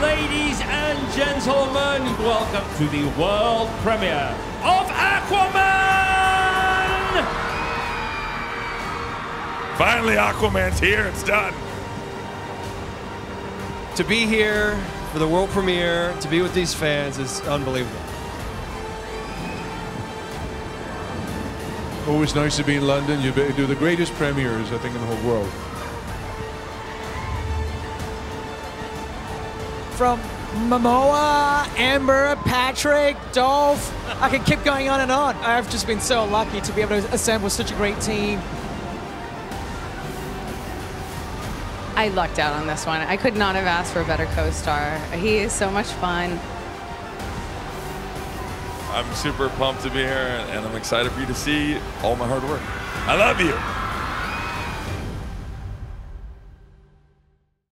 Ladies and gentlemen, welcome to the world premiere of Aquaman! Finally, Aquaman's here. It's done. To be here for the world premiere, to be with these fans is unbelievable. Always nice to be in London. You be- do the greatest premieres, I think, in the whole world. From Momoa, Amber, Patrick, Dolph. I can keep going on and on. I've just been so lucky to be able to assemble such a great team. I lucked out on this one. I could not have asked for a better co-star. He is so much fun. I'm super pumped to be here, and I'm excited for you to see all my hard work. I love you.